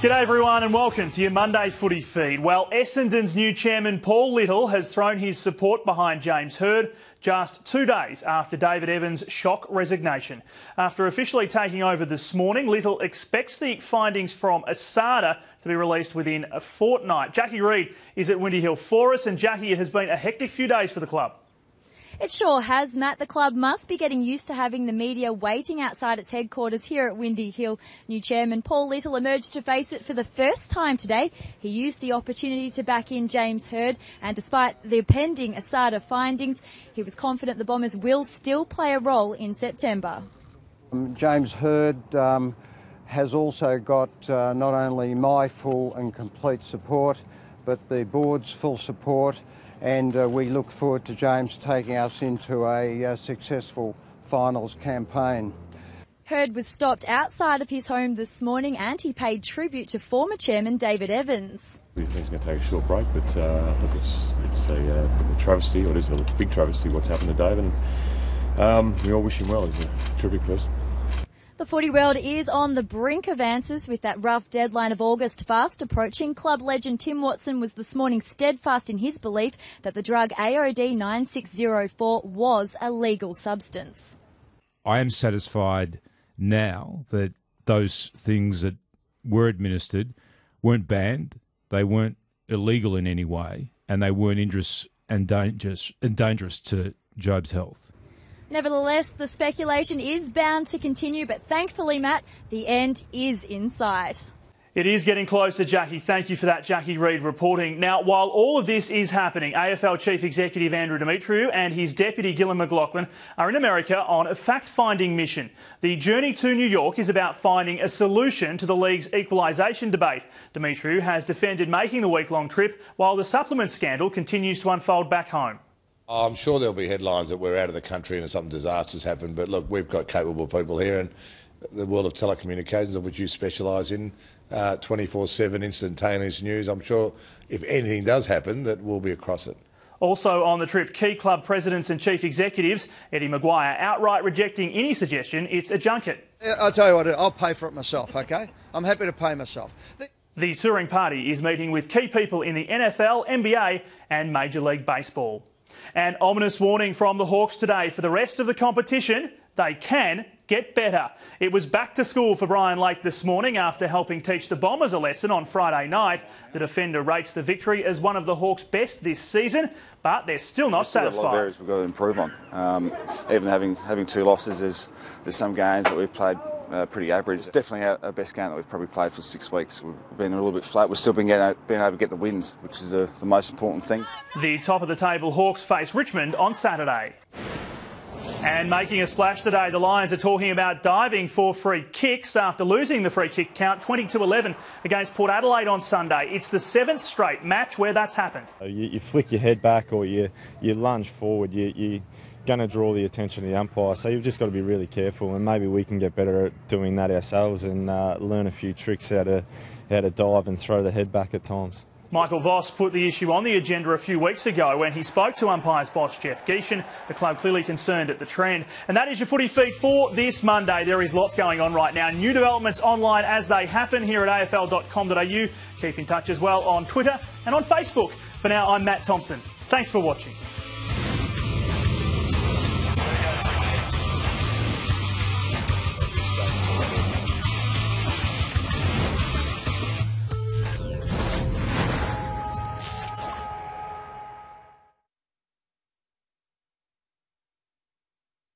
G'day everyone and welcome to your Monday footy feed. Well, Essendon's new chairman Paul Little has thrown his support behind James Hird just two days after David Evans' shock resignation. After officially taking over this morning, Little expects the findings from ASADA to be released within a fortnight. Jackie Reid is at Windy Hill for us and Jackie, it has been a hectic few days for the club. It sure has, Matt. The club must be getting used to having the media waiting outside its headquarters here at Windy Hill. New chairman Paul Little emerged to face it for the first time today. He used the opportunity to back in James Hird, and despite the pending ASADA findings, he was confident the Bombers will still play a role in September. Um, James Hird um, has also got uh, not only my full and complete support, but the board's full support and uh, we look forward to James taking us into a uh, successful finals campaign. Hird was stopped outside of his home this morning and he paid tribute to former chairman David Evans. He's going to take a short break, but uh, look, it's, it's a, uh, a, travesty, or it is a big travesty what's happened to David. And, um, we all wish him well. He's a terrific person. The footy world is on the brink of answers with that rough deadline of August fast approaching. Club legend Tim Watson was this morning steadfast in his belief that the drug AOD 9604 was a legal substance. I am satisfied now that those things that were administered weren't banned, they weren't illegal in any way, and they weren't injurious and dangerous and dangerous to Jobe's health. Nevertheless, the speculation is bound to continue, but thankfully, Matt, the end is in sight. It is getting closer, Jackie. Thank you for that, Jackie Reid reporting. Now, while all of this is happening, AFL Chief Executive Andrew Demetriou and his deputy Gillon McLachlan are in America on a fact-finding mission. The journey to New York is about finding a solution to the league's equalisation debate. Demetriou has defended making the week-long trip, while the supplement scandal continues to unfold back home. I'm sure there'll be headlines that we're out of the country and something disastrous happened. But look, we've got capable people here, and the world of telecommunications, of which you specialise in, 24/7 uh, instantaneous news. I'm sure if anything does happen, that we'll be across it. Also on the trip, key club presidents and chief executives, Eddie McGuire outright rejecting any suggestion it's a junket. I'll tell you what, I'll pay for it myself, OK? I'm happy to pay myself. The touring party is meeting with key people in the NFL, NBA and Major League Baseball. An ominous warning from the Hawks today for the rest of the competition. They can get better. It was back to school for Brian Lake this morning after helping teach the Bombers a lesson on Friday night. The defender rates the victory as one of the Hawks' best this season, but they're still not still satisfied. Got a lot of areas we've got to improve on. Um, even having having two losses, there's, there's some games that we've played uh, pretty average. It's definitely our, our, best game that we've probably played for six weeks. We've been a little bit flat. We've still been, getting, been able to get the wins, which is the, the most important thing. The top of the table Hawks face Richmond on Saturday. And making a splash today, the Lions are talking about diving for free kicks after losing the free kick count 20 to 11 against Port Adelaide on Sunday. It's the seventh straight match where that's happened. You, you flick your head back or you, you lunge forward. You, you going to draw the attention of the umpire. So you've just got to be really careful, and maybe we can get better at doing that ourselves and uh, learn a few tricks how to how to dive and throw the head back at times. Michael Voss put the issue on the agenda a few weeks ago when he spoke to umpires boss Jeff Gieschen, the club clearly concerned at the trend. And that is your footy feed for this Monday. There is lots going on right now. New developments online as they happen here at afl.com.au. Keep in touch as well on Twitter and on Facebook. For now, I'm Matt Thompson. Thanks for watching.